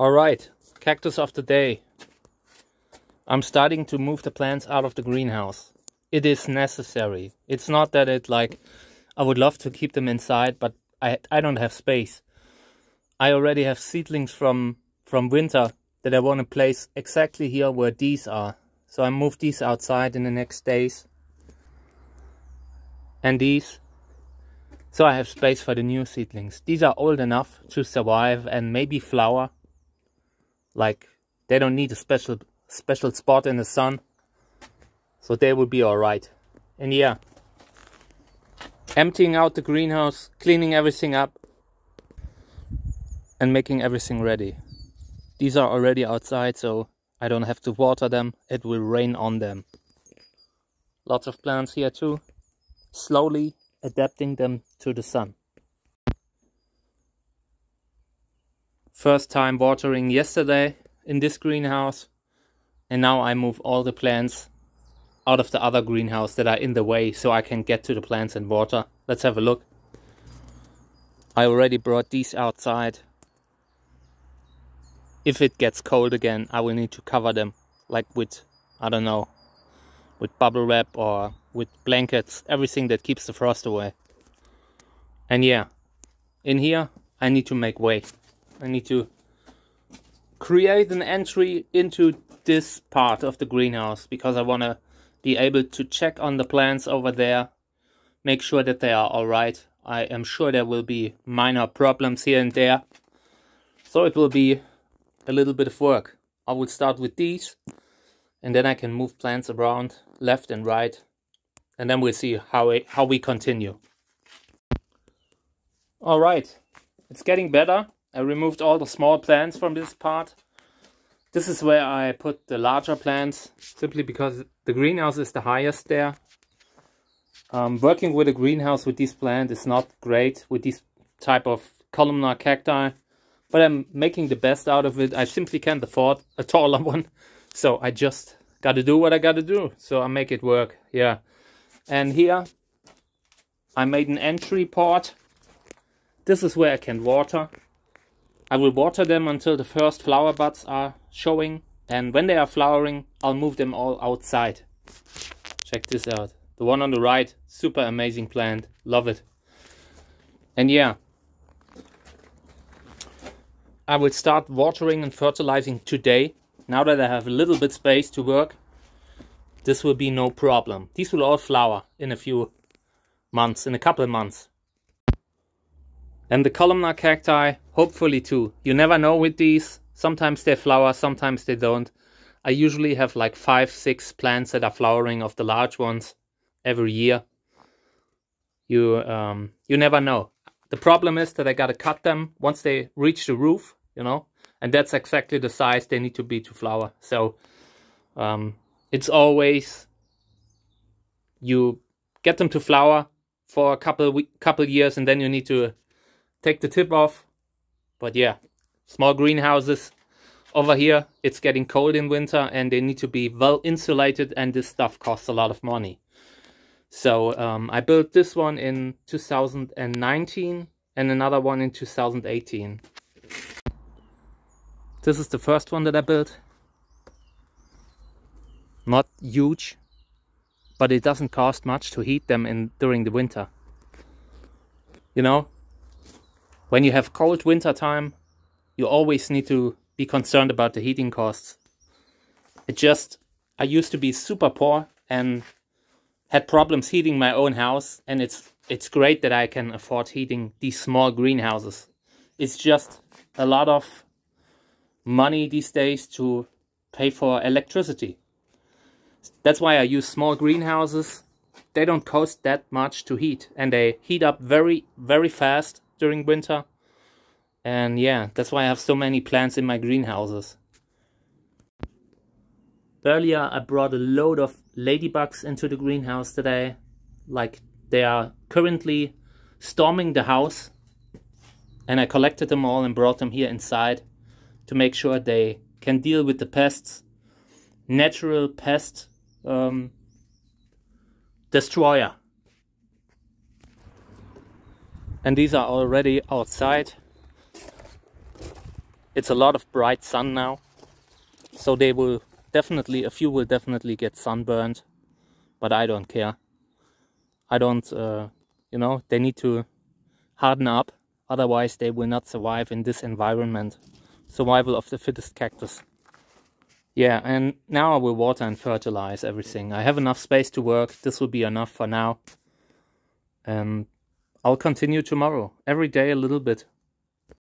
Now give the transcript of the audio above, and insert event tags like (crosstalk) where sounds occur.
All right, cactus of the day. I'm starting to move the plants out of the greenhouse. It is necessary. It's not that it like, I would love to keep them inside, but I, I don't have space. I already have seedlings from, from winter that I want to place exactly here where these are. So I move these outside in the next days. And these. So I have space for the new seedlings. These are old enough to survive and maybe flower like they don't need a special special spot in the sun. So they will be all right and yeah. Emptying out the greenhouse cleaning everything up and making everything ready. These are already outside so I don't have to water them. It will rain on them. Lots of plants here too. Slowly adapting them to the sun First time watering yesterday in this greenhouse. And now I move all the plants out of the other greenhouse that are in the way so I can get to the plants and water. Let's have a look. I already brought these outside. If it gets cold again, I will need to cover them like with, I don't know, with bubble wrap or with blankets, everything that keeps the frost away. And yeah, in here I need to make way. I need to create an entry into this part of the greenhouse because I want to be able to check on the plants over there, make sure that they are alright. I am sure there will be minor problems here and there, so it will be a little bit of work. I will start with these, and then I can move plants around left and right, and then we'll see how, we, how we continue. Alright, it's getting better. I removed all the small plants from this part. This is where I put the larger plants, simply because the greenhouse is the highest there. Um, working with a greenhouse with these plants is not great with this type of columnar cacti, but I'm making the best out of it. I simply can't afford a taller (laughs) one, so I just got to do what I got to do. So I make it work, yeah. And here I made an entry port. This is where I can water. I will water them until the first flower buds are showing and when they are flowering I'll move them all outside. Check this out. The one on the right, super amazing plant. Love it. And yeah, I will start watering and fertilizing today. Now that I have a little bit space to work, this will be no problem. These will all flower in a few months, in a couple of months. And the columnar cacti, hopefully too. You never know with these. Sometimes they flower, sometimes they don't. I usually have like five, six plants that are flowering of the large ones every year. You um, you never know. The problem is that I gotta cut them once they reach the roof, you know, and that's exactly the size they need to be to flower. So um, it's always you get them to flower for a couple couple years, and then you need to take the tip off. But yeah, small greenhouses over here, it's getting cold in winter and they need to be well insulated and this stuff costs a lot of money. So um, I built this one in 2019 and another one in 2018. This is the first one that I built. Not huge, but it doesn't cost much to heat them in during the winter. You know, when you have cold winter time, you always need to be concerned about the heating costs. It just, I used to be super poor and had problems heating my own house and it's it's great that I can afford heating these small greenhouses. It's just a lot of money these days to pay for electricity. That's why I use small greenhouses. They don't cost that much to heat and they heat up very, very fast during winter. And yeah, that's why I have so many plants in my greenhouses. Earlier I brought a load of ladybugs into the greenhouse today. Like they are currently storming the house. And I collected them all and brought them here inside to make sure they can deal with the pests. Natural pest um, destroyer and these are already outside It's a lot of bright sun now. So they will definitely, a few will definitely get sunburned. But I don't care. I don't, uh, you know, they need to harden up. Otherwise they will not survive in this environment. Survival of the fittest cactus. Yeah, and now I will water and fertilize everything. I have enough space to work. This will be enough for now. Um, I'll continue tomorrow. Every day a little bit.